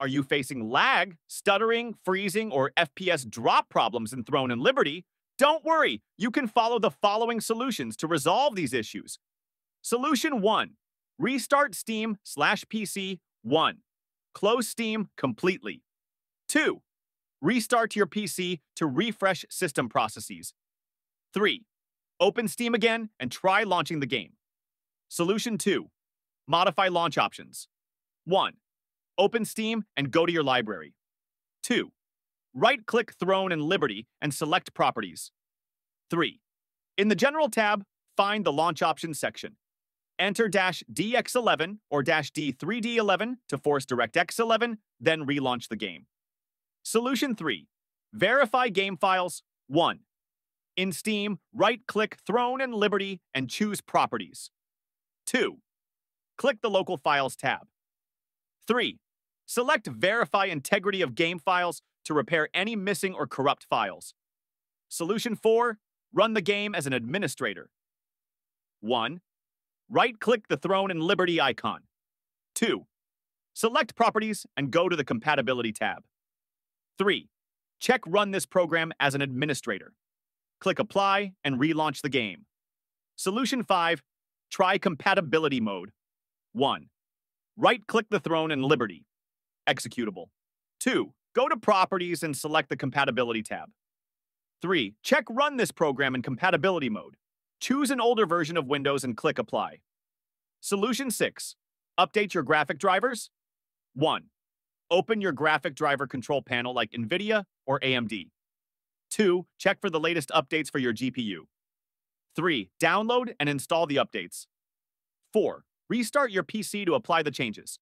Are you facing lag, stuttering, freezing, or FPS drop problems in Throne and Liberty? Don't worry, you can follow the following solutions to resolve these issues. Solution 1. Restart Steam slash PC 1. Close Steam completely. 2. Restart your PC to refresh system processes. 3. Open Steam again and try launching the game. Solution 2. Modify launch options. 1. Open Steam and go to your library. 2. Right-click Throne and Liberty and select Properties. 3. In the General tab, find the Launch Options section. Enter dash DX11 or dash D3D11 to force DirectX 11, then relaunch the game. Solution 3. Verify game files 1. In Steam, right-click Throne and Liberty and choose Properties. 2. Click the Local Files tab. 3. Select Verify Integrity of Game Files to repair any missing or corrupt files. Solution 4. Run the game as an administrator. 1. Right-click the Throne and Liberty icon. 2. Select Properties and go to the Compatibility tab. 3. Check Run this program as an administrator. Click Apply and relaunch the game. Solution 5. Try Compatibility Mode. 1. Right-click the Throne and Liberty executable. 2. Go to Properties and select the Compatibility tab. 3. Check Run this program in compatibility mode. Choose an older version of Windows and click Apply. Solution 6. Update your graphic drivers. 1. Open your graphic driver control panel like NVIDIA or AMD. 2. Check for the latest updates for your GPU. 3. Download and install the updates. 4. Restart your PC to apply the changes.